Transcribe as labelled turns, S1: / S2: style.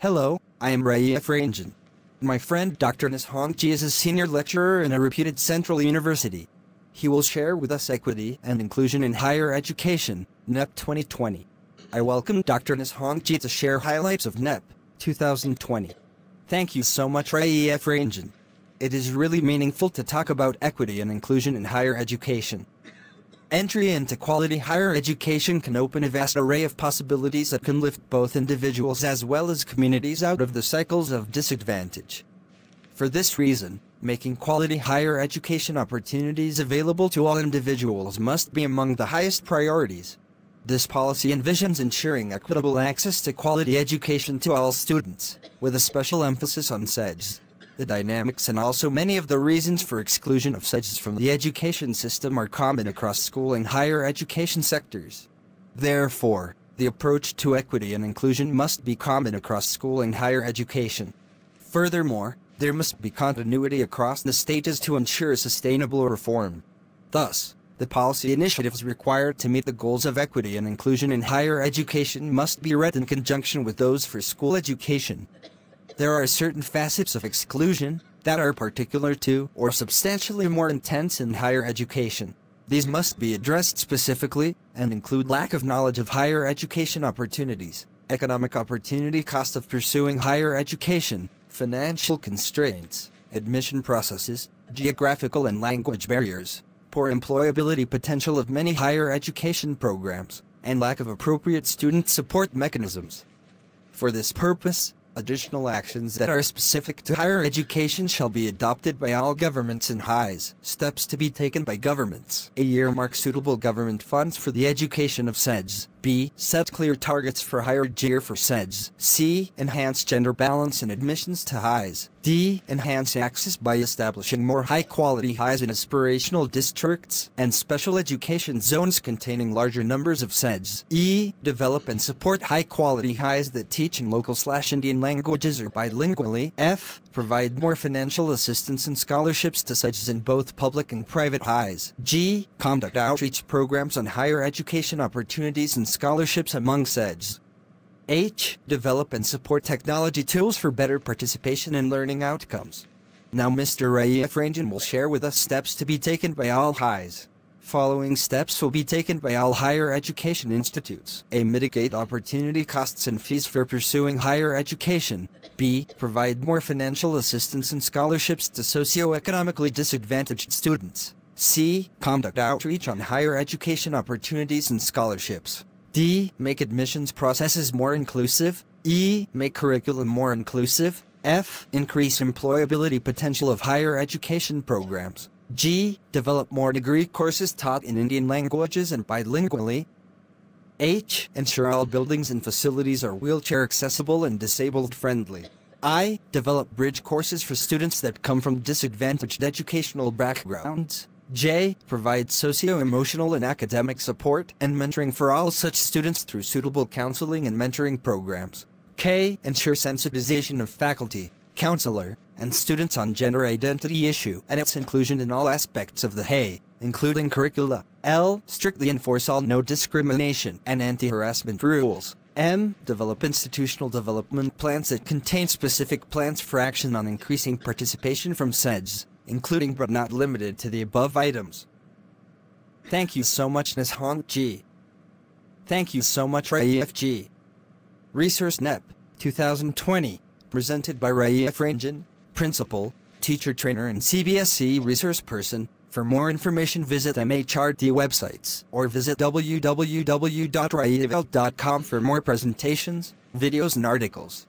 S1: Hello, I am Rajeev Ranjan. My friend Dr. Nishong Ji is a senior lecturer in a reputed central university. He will share with us equity and inclusion in higher education, NEP 2020. I welcome Dr. Nishong Ji to share highlights of NEP 2020. Thank you so much Rajeev Ranjan. It is really meaningful to talk about equity and inclusion in higher education. Entry into quality higher education can open a vast array of possibilities that can lift both individuals as well as communities out of the cycles of disadvantage. For this reason, making quality higher education opportunities available to all individuals must be among the highest priorities. This policy envisions ensuring equitable access to quality education to all students, with a special emphasis on SEDGs. The dynamics and also many of the reasons for exclusion of SEDGs from the education system are common across school and higher education sectors. Therefore, the approach to equity and inclusion must be common across school and higher education. Furthermore, there must be continuity across the stages to ensure sustainable reform. Thus, the policy initiatives required to meet the goals of equity and inclusion in higher education must be read in conjunction with those for school education. There are certain facets of exclusion that are particular to or substantially more intense in higher education. These must be addressed specifically and include lack of knowledge of higher education opportunities, economic opportunity cost of pursuing higher education, financial constraints, admission processes, geographical and language barriers, poor employability potential of many higher education programs, and lack of appropriate student support mechanisms. For this purpose, Additional actions that are specific to higher education shall be adopted by all governments and HEIs. Steps to be taken by governments. A year mark suitable government funds for the education of SEDGs. B. Set clear targets for higher GER for SEDGs. C. Enhance gender balance in admissions to HEIs. D. Enhance access by establishing more high-quality HEIs in aspirational districts and special education zones containing larger numbers of SEDGs. E. Develop and support high-quality HEIs that teach in local slash Indian languages or bilingually. F. Provide more financial assistance and scholarships to SEDGs in both public and private HEIs. G. Conduct outreach programs on higher education opportunities and scholarships among SEDGs. H. Develop and support technology tools for better participation and learning outcomes. Now Mr. Rajeev Ranjan will share with us steps to be taken by all HEIs. Following steps will be taken by all higher education institutes. A. Mitigate opportunity costs and fees for pursuing higher education. B. Provide more financial assistance and scholarships to socioeconomically disadvantaged students. C. Conduct outreach on higher education opportunities and scholarships. D. Make admissions processes more inclusive. E. Make curriculum more inclusive. F. Increase employability potential of higher education programs. G. Develop more degree courses taught in Indian languages and bilingually. H. Ensure all buildings and facilities are wheelchair accessible and disabled friendly. I. Develop bridge courses for students that come from disadvantaged educational backgrounds. J. provides socio-emotional and academic support and mentoring for all such students through suitable counseling and mentoring programs. K. Ensure sensitization of faculty, counselor, and students on gender identity issue and its inclusion in all aspects of the HEI, including curricula. L. Strictly enforce all no discrimination and anti-harassment rules. M. Develop institutional development plans that contain specific plans for action on increasing participation from SEDGs including but not limited to the above items. Thank you so much Nishong G. Thank you so much RAEFG. Resource NEP 2020, presented by Rajeev Ranjan, Principal, Teacher Trainer and CBSE Resource Person. For more information visit MHRD websites or visit www.raif.com for more presentations, videos and articles.